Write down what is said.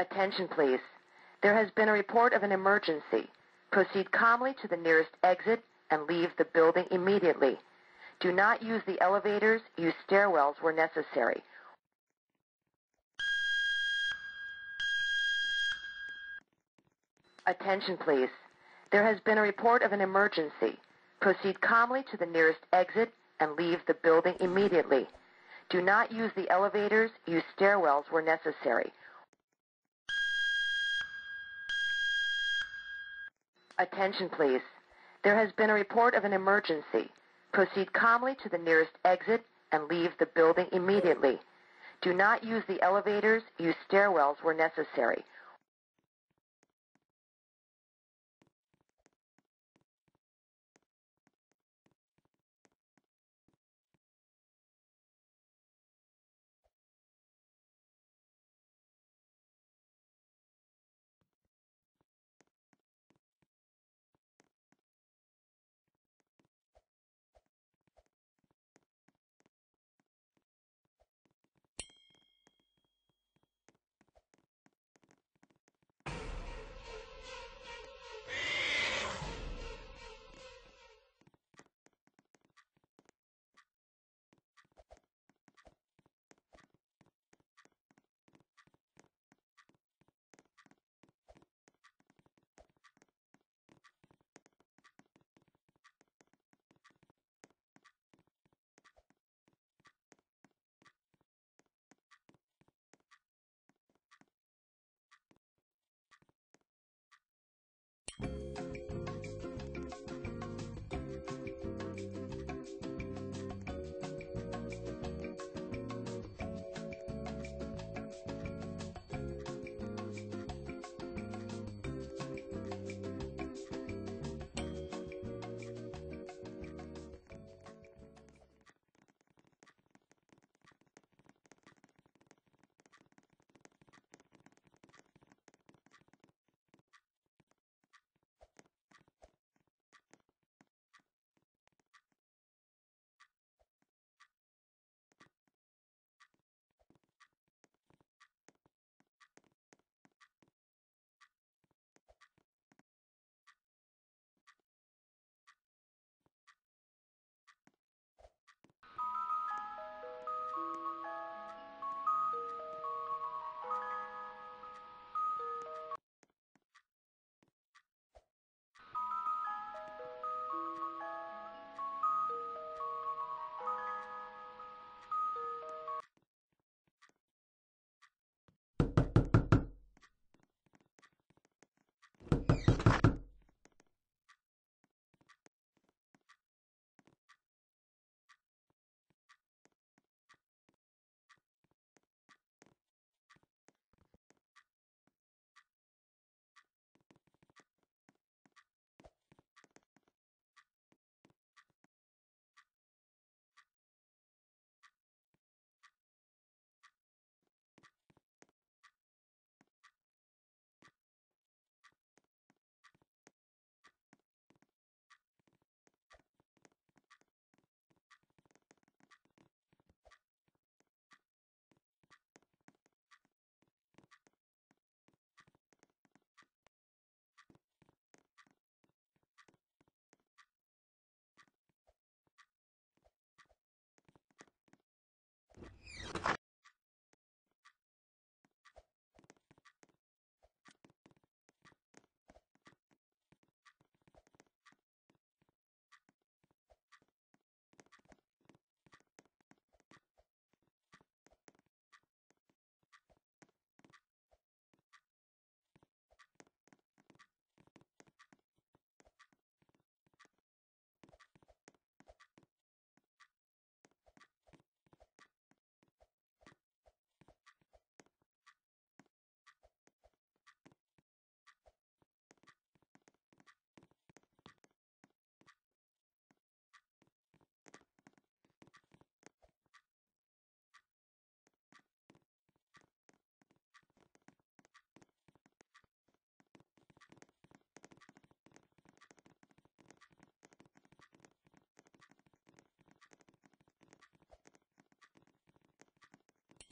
Attention, please. There has been a report of an emergency. Proceed calmly to the nearest exit and leave the building immediately. Do not use the elevators. Use stairwells where necessary. Attention, please. There has been a report of an emergency. Proceed calmly to the nearest exit and leave the building immediately. Do not use the elevators. Use stairwells where necessary. Attention, please. There has been a report of an emergency. Proceed calmly to the nearest exit and leave the building immediately. Do not use the elevators. Use stairwells where necessary.